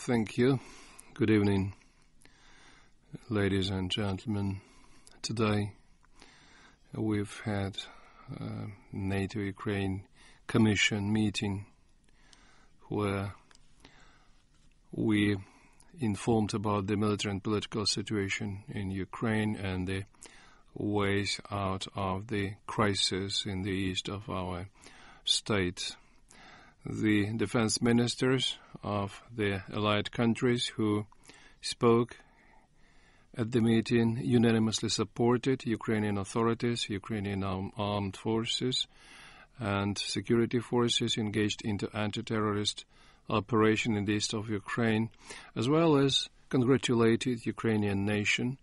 Thank you. Good evening, ladies and gentlemen. Today we've had a NATO Ukraine Commission meeting where we informed about the military and political situation in Ukraine and the ways out of the crisis in the east of our state. The defense ministers of the allied countries who spoke at the meeting unanimously supported Ukrainian authorities, Ukrainian armed forces, and security forces engaged into anti-terrorist operation in the east of Ukraine, as well as congratulated Ukrainian nation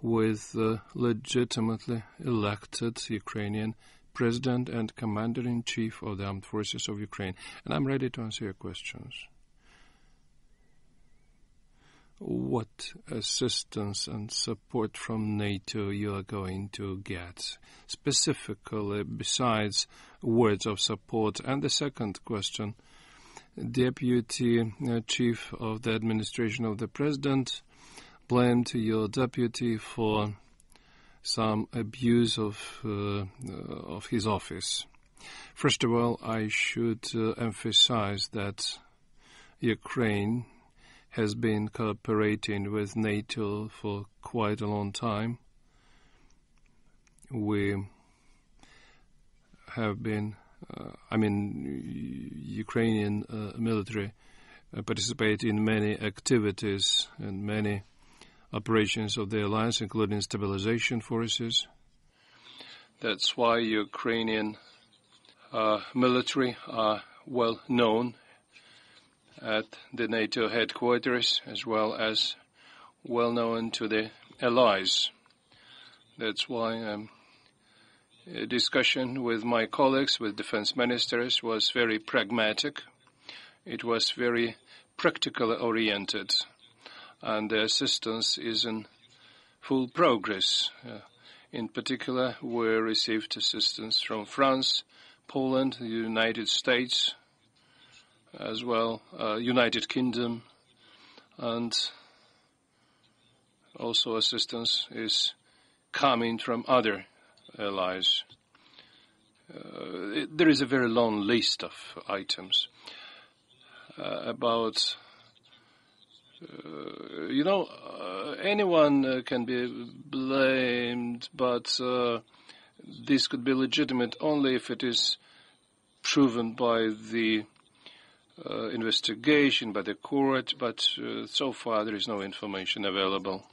with the legitimately elected Ukrainian president and commander-in-chief of the armed forces of Ukraine. And I'm ready to answer your questions. What assistance and support from NATO you are going to get, specifically besides words of support? And the second question, Deputy Chief of the Administration of the President blamed your deputy for some abuse of uh, of his office. First of all, I should uh, emphasize that Ukraine has been cooperating with NATO for quite a long time. We have been, uh, I mean, Ukrainian uh, military uh, participate in many activities and many operations of the alliance, including stabilization forces. That's why Ukrainian uh, military are well known at the NATO headquarters as well as well known to the allies. That's why um, a discussion with my colleagues, with defense ministers, was very pragmatic. It was very practically oriented and the assistance is in full progress. Uh, in particular, we received assistance from France, Poland, the United States, as well, uh, United Kingdom, and also assistance is coming from other allies. Uh, there is a very long list of items. About you know, uh, anyone uh, can be blamed, but uh, this could be legitimate only if it is proven by the uh, investigation, by the court, but uh, so far there is no information available.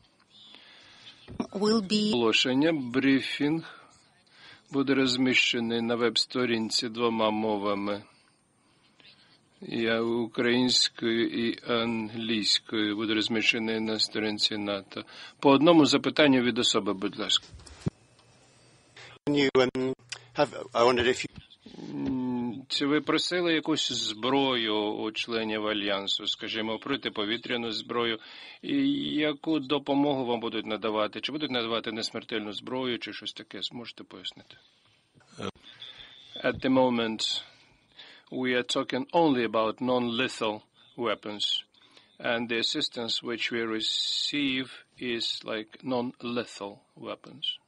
Will be Оголошення, брифінг буде розміщений на веб-сторінці двома мовами. Я українською і англійською буде розміщений на сторінці НАТО. По одному запитанню від особи, будь ласка. Um, Чи ви просили якусь зброю у членів альянсу, скажімо, протиповітряну зброю, і яку допомогу вам будуть надавати? Чи будуть надавати несмертельну зброю, чи щось таке? Зможете пояснити? At the moment, we are talking only about non-lethal weapons, and the assistance which we receive is like non-lethal weapons.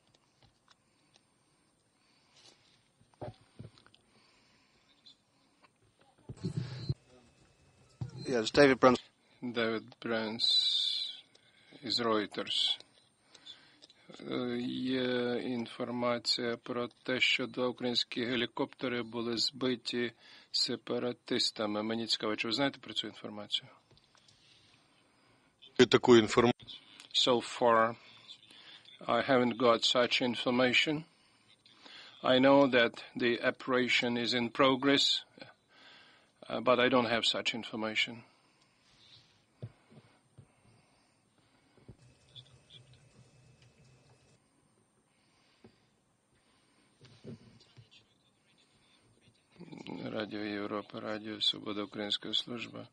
Yes, David Bruns. David Бренс із Reuters. Е, Є інформація про те, що два українські гелікоптери були збиті сепаратистами. Мені цікаво, чи ви знаєте про цю інформацію? Таку інформацію. So far, I haven't got such information. I know that the operation is in progress, uh, but I don't have such information. Радіо Європа, Радіо Свобода Українська служба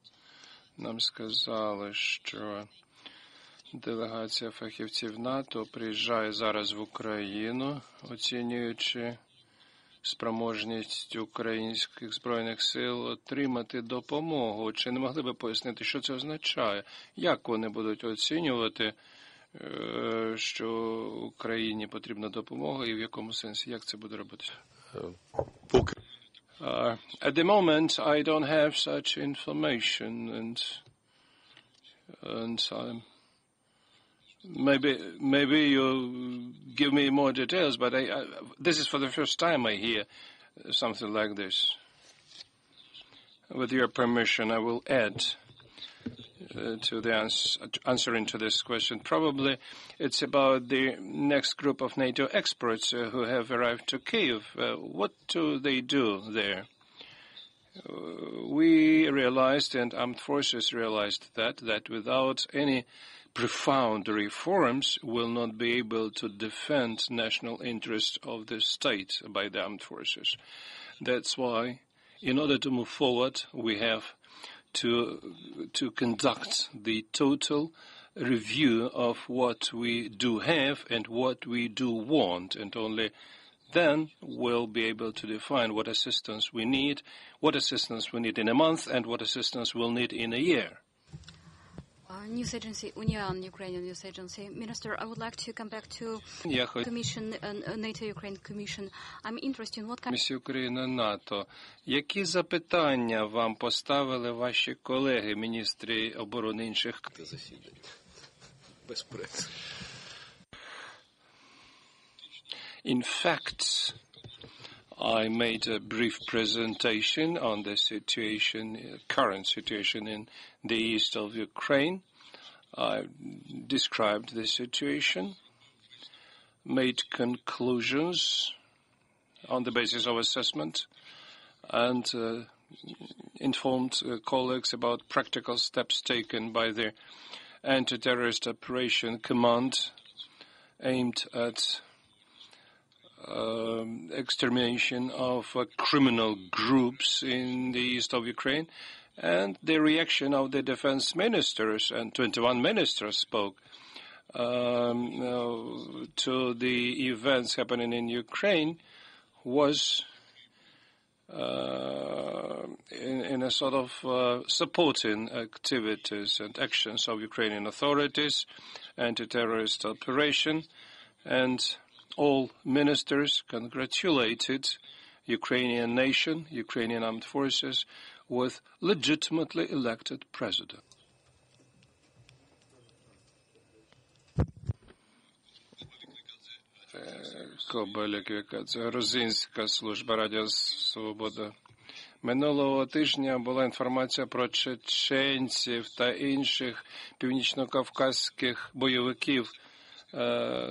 нам сказали, що делегація фахівців НАТО приїжджає зараз в Україну, оцінюючи спроможність українських збройних сил отримати допомогу. Чи не могли би пояснити, що це означає? Як вони будуть оцінювати, що Україні потрібна допомога, і в якому сенсі? Як це буде робитися? Поки Uh, at the moment, I don't have such information, and and I'm maybe maybe you give me more details. But I, I, this is for the first time I hear something like this. With your permission, I will add to the ans- answering to this question. Probably it's about the next group of NATO experts uh, who have arrived to Kiev. Uh, what do they do there? Uh, we realized, and armed forces realized that, that without any profound reforms will not be able to defend national interests of the state by the armed forces. That's why, in order to move forward, we have to to conduct the total review of what we do have and what we do want, and only then we'll be able to define what assistance we need, what assistance we need in a month, and what assistance we'll need in a year. Uh, news agency, Union, Ukrainian news agency. Minister, I would like to come back to Я хочу Commission, uh, NATO Ukraine Commission. I'm interested in what kind Місія України НАТО. Які запитання вам поставили ваші колеги, міністри оборони інших засідання. Без преси. In fact, I made a brief presentation on the situation, current situation in the east of Ukraine. I described the situation, made conclusions on the basis of assessment, and uh, informed uh, colleagues about practical steps taken by the Anti-Terrorist Operation Command aimed at um, extermination of uh, criminal groups in the east of Ukraine, and the reaction of the defense ministers, and 21 ministers spoke um, uh, to the events happening in Ukraine, was uh, in, in a sort of uh, supporting activities and actions of Ukrainian authorities, anti-terrorist operation, and all ministers congratulated Ukrainian nation, Ukrainian armed forces, with legitimately elected president. Кобеля це грузинська служба Радіо Свобода. Минулого тижня була інформація про чеченців та інших північно-кавказьких бойовиків е,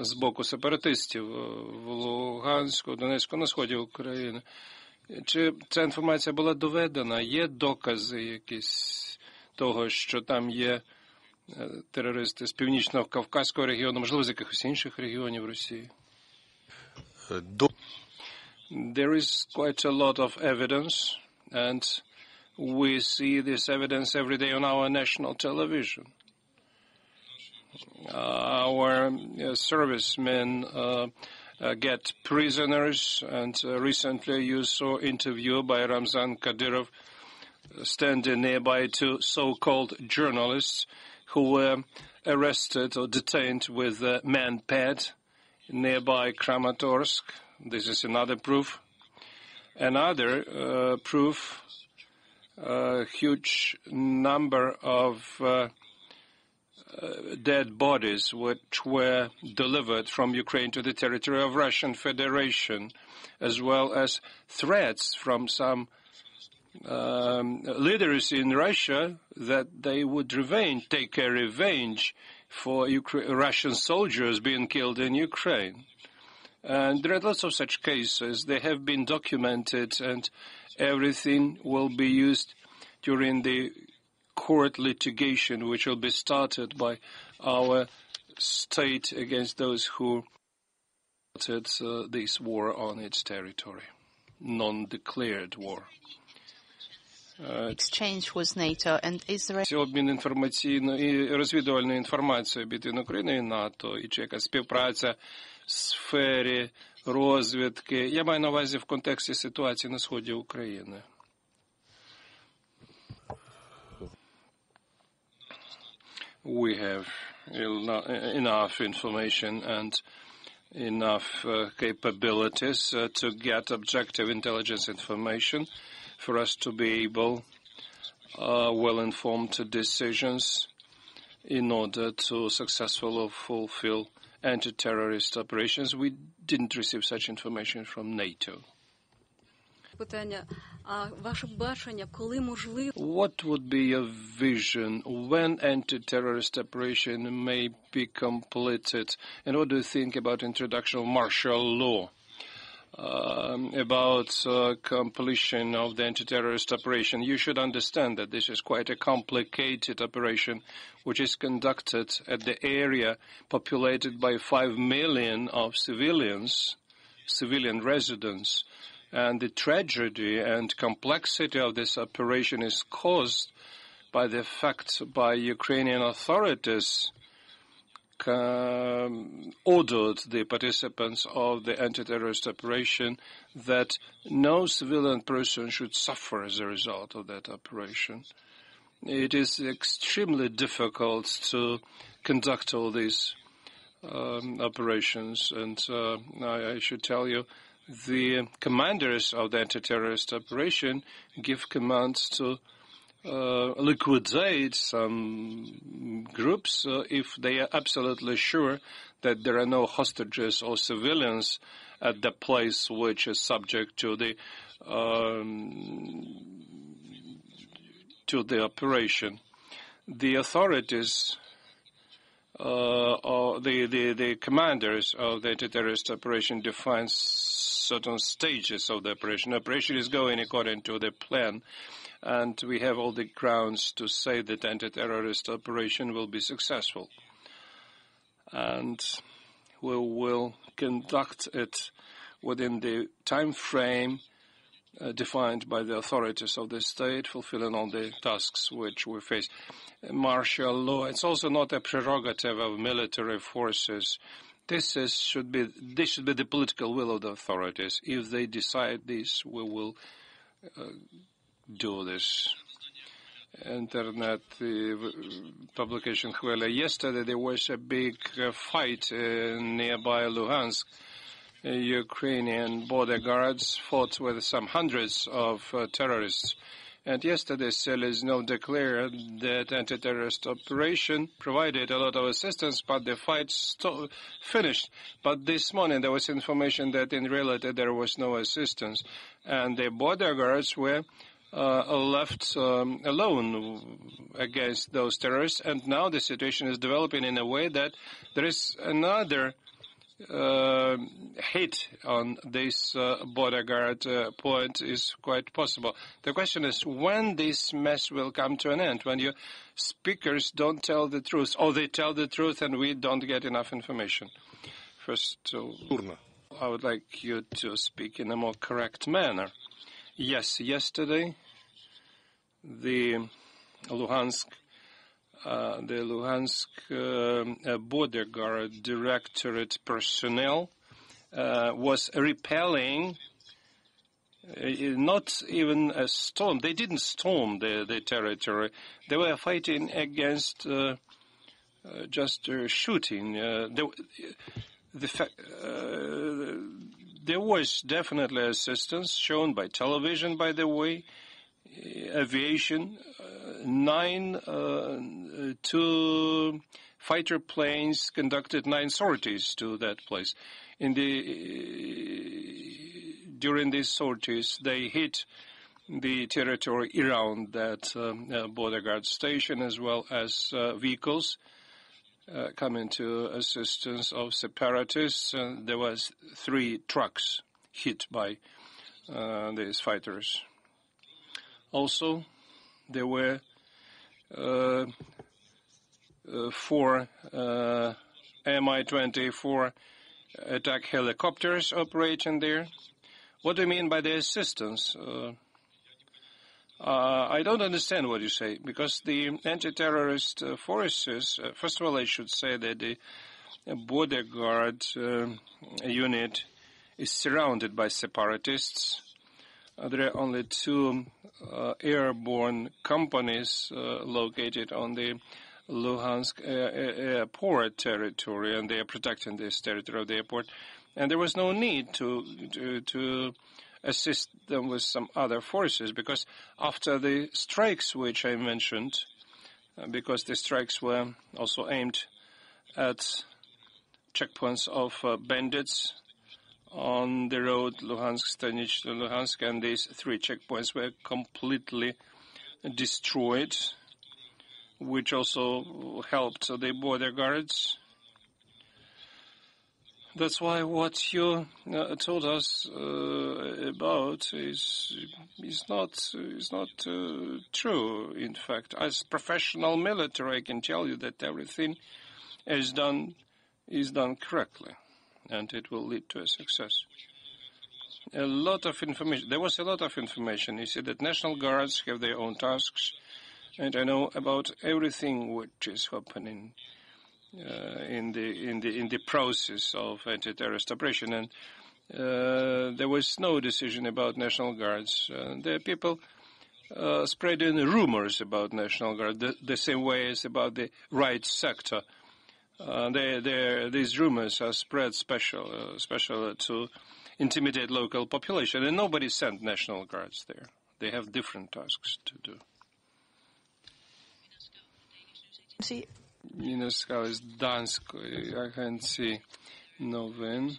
з боку сепаратистів в Луганську, Донецьку, на сході України. Чи ця інформація була доведена? Є докази якісь того, що там є е, терористи з північного Кавказького регіону, можливо, з якихось інших регіонів Росії? До There is quite a lot of evidence, and we see this evidence every day on our national television. Our uh, servicemen uh, uh, get prisoners, and uh, recently you saw interview by Ramzan Kadyrov uh, standing nearby to so-called journalists who were arrested or detained with a man-pad nearby Kramatorsk. This is another proof. Another uh, proof, a huge number of uh, uh, dead bodies which were delivered from Ukraine to the territory of Russian Federation, as well as threats from some um, leaders in Russia that they would revenge, take a revenge for Ukra- Russian soldiers being killed in Ukraine. And there are lots of such cases. They have been documented, and everything will be used during the court litigation, which will be started by our state against those who started uh, this war on its territory, non-declared war. exchange with NATO? And is there Це обмін інформаційною і розвідувальною інформацією від України і НАТО, і чи якась співпраця в сфері розвідки. Я маю на увазі в контексті ситуації на сході України. We have enough information and enough uh, capabilities uh, to get objective intelligence information for us to be able uh, well-informed decisions in order to successfully fulfill anti-terrorist operations. We didn't receive such information from NATO. Питання, а ваше бачення, коли можливо What would be your vision when anti-terrorist operation may be completed? And what do you think about introduction of martial law? Um, about uh, completion of the anti-terrorist operation, you should understand that this is quite a complicated operation, which is conducted at the area populated by five million of civilians, civilian residents. And the tragedy and complexity of this operation is caused by the fact by Ukrainian authorities um, ordered the participants of the anti-terrorist operation that no civilian person should suffer as a result of that operation. It is extremely difficult to conduct all these um, operations, and uh, I, I should tell you, the commanders of the anti-terrorist operation give commands to uh, liquidate some groups uh, if they are absolutely sure that there are no hostages or civilians at the place which is subject to the um, to the operation. The authorities Uh, or the, the, the commanders of the anti-terrorist operation define certain stages of the operation. The operation is going according to the plan, and we have all the grounds to say that anti-terrorist operation will be successful. And we will conduct it within the time frame uh, defined by the authorities of the state, fulfilling all the tasks which we face. Martial law, it's also not a prerogative of military forces. This is, should be this should be the political will of the authorities. If they decide this, we will uh, do this. Internet uh, publication Khvela. Yesterday there was a big uh, fight nearby Luhansk. Ukrainian border guards fought with some hundreds of uh, terrorists. And yesterday, Seleznyov declared that anti-terrorist operation provided a lot of assistance, but the fight finished. But this morning there was information that in reality there was no assistance, and the border guards were uh, left um, alone against those terrorists. And now the situation is developing in a way that there is another uh, hit on this uh, border guard uh, point is quite possible. The question is when this mess will come to an end, when your speakers don't tell the truth, or they tell the truth and we don't get enough information. First, I would like you to speak in a more correct manner. Yes, yesterday the Luhansk uh, the Luhansk uh, border guard directorate personnel uh, was repelling not even a storm. They didn't storm the, the territory. They were fighting against just shooting. the, the there was definitely assistance shown by television, by the way, aviation, uh, nine uh, two fighter planes conducted nine sorties to that place. In the during these sorties, they hit the territory around that um, uh, border guard station as well as vehicles uh, coming to assistance of separatists. Uh, there was three trucks hit by uh, these fighters. Also, there were four Mi-24 attack helicopters operating there. What do you mean by the assistance? Uh, I don't understand what you say because the anti-terrorist uh, forces. Uh, first of all, I should say that the border guard uh, unit is surrounded by separatists. Uh, there are only two uh, airborne companies located on the Luhansk airport territory, and they are protecting this territory of the airport. And there was no need to to, to assist them with some other forces because after the strikes which I mentioned, uh, because the strikes were also aimed at checkpoints of uh, bandits on the road Luhansk, Stanich, Luhansk, and these three checkpoints were completely destroyed, which also helped the border guards that's why what you uh, told us uh, about is is not is not uh, true. In fact, as professional military, I can tell you that everything is done is done correctly, and it will lead to a success. A lot of information. There was a lot of information. You see that national guards have their own tasks, and I know about everything which is happening uh, in the in the in the process of anti-terrorist operation, and uh, there was no decision about national guards. Uh, the people uh, spreading rumors about national guard the, the, same way as about the right sector. Uh, they, these rumors are spread special, uh, special to intimidate local population, and nobody sent national guards there. They have different tasks to do. See, Мінерська з Данської агенції новин.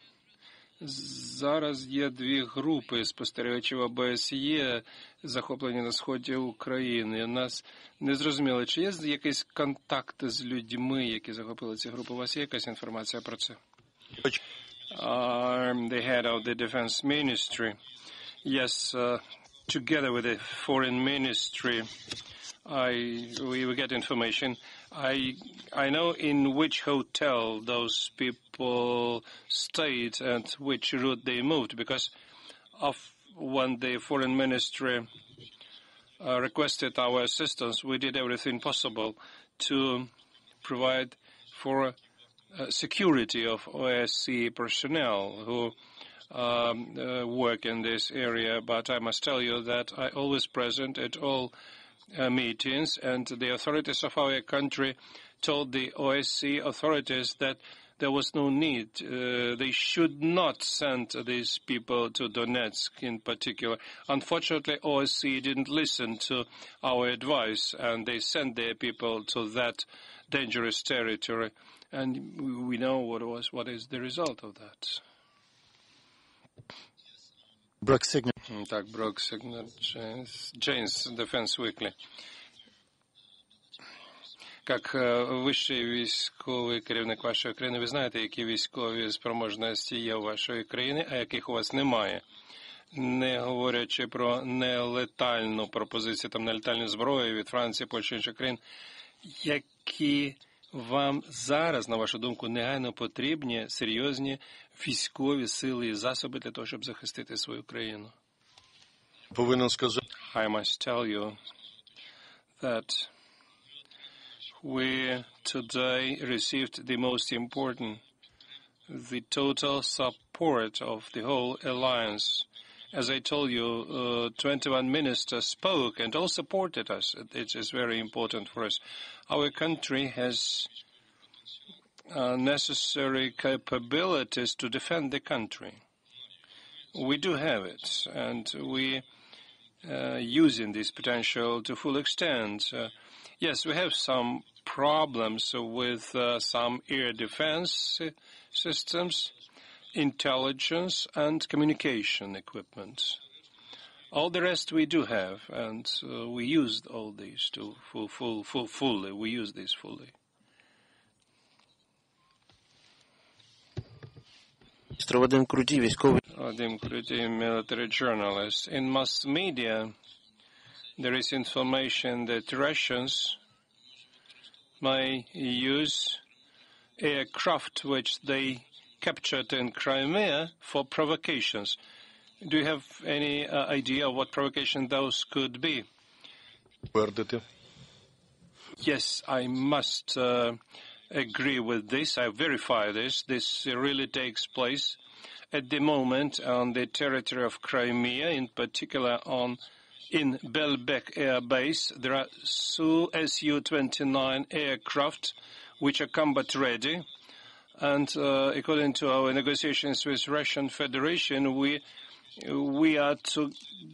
Зараз є дві групи спостерігачів ОБСЄ, захоплені на сході України. У Нас не зрозуміло, чи є якийсь контакт з людьми, які захопили ці групи? У вас є якась інформація про це? I'm the head of the defense ministry. Yes, uh, together with the foreign ministry, I we, we get information. I I know in which hotel those people stayed and which route they moved because of when the foreign ministry uh, requested our assistance, we did everything possible to provide for uh, security of OSCE personnel who um, uh, work in this area. But I must tell you that I always present at all uh, meetings, and the authorities of our country told the OSCE authorities that there was no need. Uh, they should not send these people to Donetsk in particular. Unfortunately, OSCE didn't listen to our advice, and they sent their people to that dangerous territory. And we know what was what is the result of that. Brooks Signet. Так, Brooks Signet, James, James Defense Weekly. Як вищий військовий керівник вашої країни, ви знаєте, які військові спроможності є у вашої країни, а яких у вас немає. Не говорячи про нелетальну пропозицію, там нелетальну зброю від Франції, Польщі інших країн, які вам зараз, на вашу думку, негайно потрібні серйозні військові сили і засоби для того, щоб захистити свою країну? Повинен сказати. I must tell you that we today received the most important, the total support of the whole alliance. As I told you, uh, 21 ministers spoke and all supported us. It is very important for us. Our country has uh, necessary capabilities to defend the country. We do have it, and we uh, using this potential to full extent. Yes, we have some problems with some air defense systems, intelligence, and communication equipment. All the rest we do have, and uh, we used all these to full, full, full, fully. We use these fully. Mr. Vadim Vadim military journalist. In mass media, there is information that Russians may use aircraft which they captured in Crimea for provocations. Do you have any uh, idea what provocation those could be? Yes, I must uh, agree with this. I verify this. This really takes place at the moment on the territory of Crimea, in particular on in Belbek Air Base. There are Su Su-29 aircraft which are combat ready and uh, according to our negotiations with Russian Federation, we we are to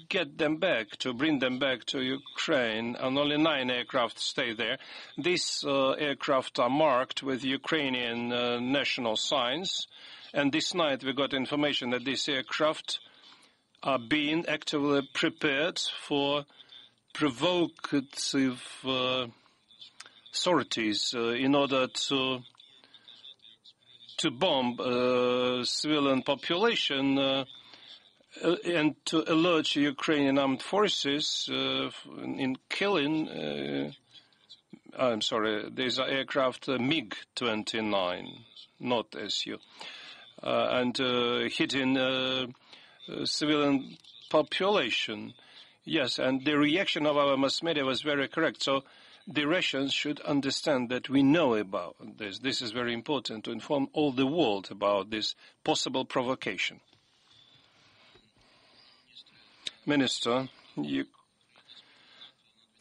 get them back, to bring them back to Ukraine, and only nine aircraft stay there. These uh, aircraft are marked with Ukrainian uh, national signs, and this night we got information that these aircraft are being actively prepared for provocative sorties in order to to bomb uh, civilian population uh, and to alert Ukrainian armed forces uh, in killing. Uh, I'm sorry, these aircraft uh, MiG-29, not Su, uh, and hitting civilian population. Yes, and the reaction of our mass media was very correct. So the Russians should understand that we know about this. This is very important to inform all the world about this possible provocation. Minister,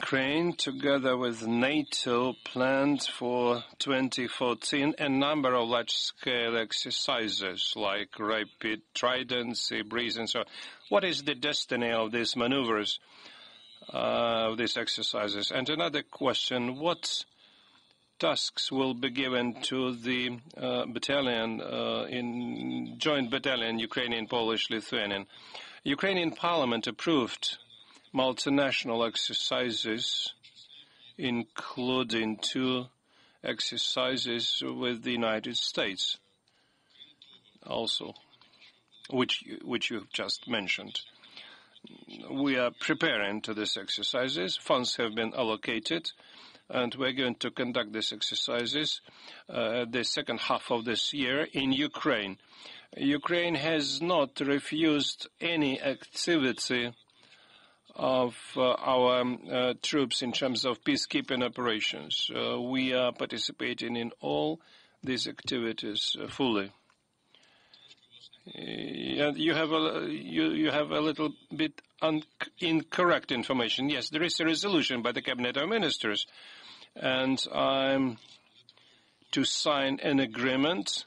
Ukraine, together with NATO, planned for 2014 a number of large-scale exercises like Rapid Trident, Sea Breeze, and so on. What is the destiny of these maneuvers, these exercises? And another question, what tasks will be given to the uh, battalion, uh, in joint battalion, Ukrainian, Polish, Lithuanian? Ukrainian parliament approved multinational exercises, including two exercises with the United States, also, which which you've just mentioned. We are preparing to these exercises. Funds have been allocated, and we're going to conduct these exercises uh, the second half of this year in Ukraine. Ukraine has not refused any activity of uh, our um, uh, troops in terms of peacekeeping operations. We are participating in all these activities fully. Uh, you have a you, you have a little bit incorrect information. Yes, there is a resolution by the cabinet of ministers, and I'm to sign an agreement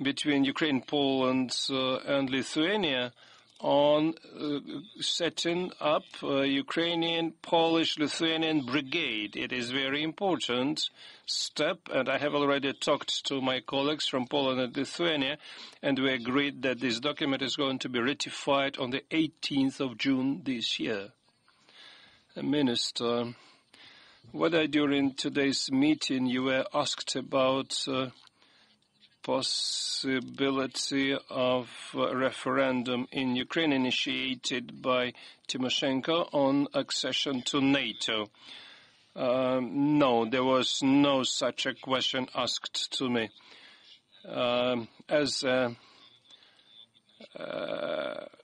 between Ukraine, Poland, uh, and Lithuania on uh, setting up a Ukrainian, Polish, Lithuanian brigade. It is very important step, and I have already talked to my colleagues from Poland and Lithuania, and we agreed that this document is going to be ratified on the 18th of June this year. Uh, Minister, whether during today's meeting you were asked about uh, possibility of a referendum in Ukraine initiated by Timoshenko on accession to NATO. Um, no, there was no such a question asked to me. Um, as uh,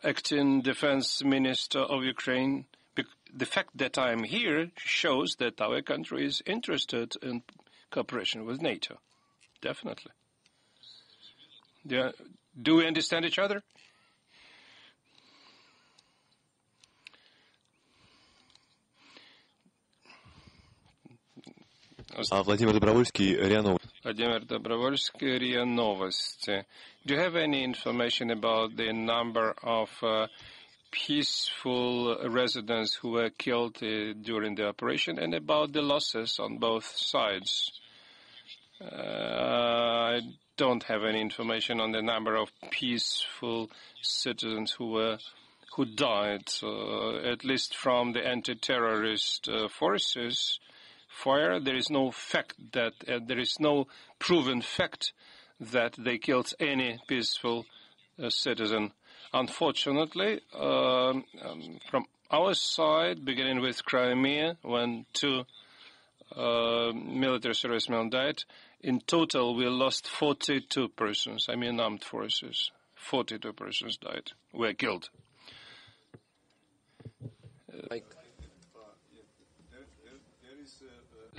acting defense minister of Ukraine, the fact that I am here shows that our country is interested in cooperation with NATO. Definitely. Do, do we understand each other? А Владимир Добровольский, РИА Новости. Vladimir Dobrovolsky, RIA Novosti. Do you have any information about the number of uh, peaceful residents who were killed uh, during the operation and about the losses on both sides? Uh, I don't have any information on the number of peaceful citizens who were who died, uh, at least from the anti-terrorist uh, forces fire. There is no fact that uh, there is no proven fact that they killed any peaceful uh, citizen. Unfortunately, um, um, from our side, beginning with Crimea, when two uh, military servicemen died, in total, we lost 42 persons. I mean, armed forces. 42 persons died, were killed.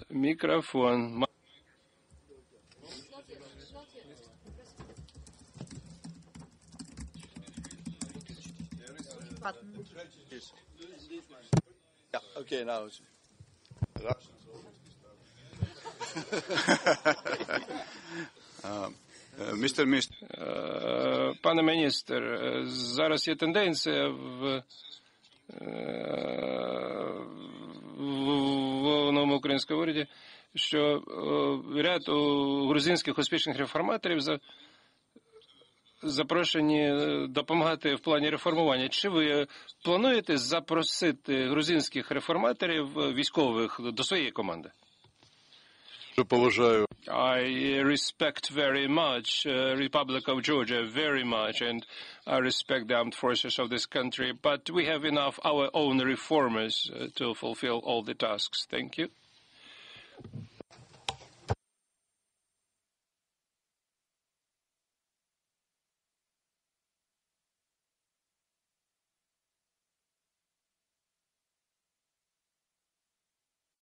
Microphone. Button. Yeah, okay, now. Uh, Mr. Minister, Е, Пане міністр, е, зараз є тенденція в, е, в новому українському уряді, що е, ряд у грузинських успішних реформаторів за, запрошені е, допомагати в плані реформування. Чи ви плануєте запросити грузинських реформаторів е, військових до своєї команди? I respect very much uh, Republic of Georgia very much, and I respect the armed forces of this country. But we have enough our own reformers uh, to fulfill all the tasks. Thank you.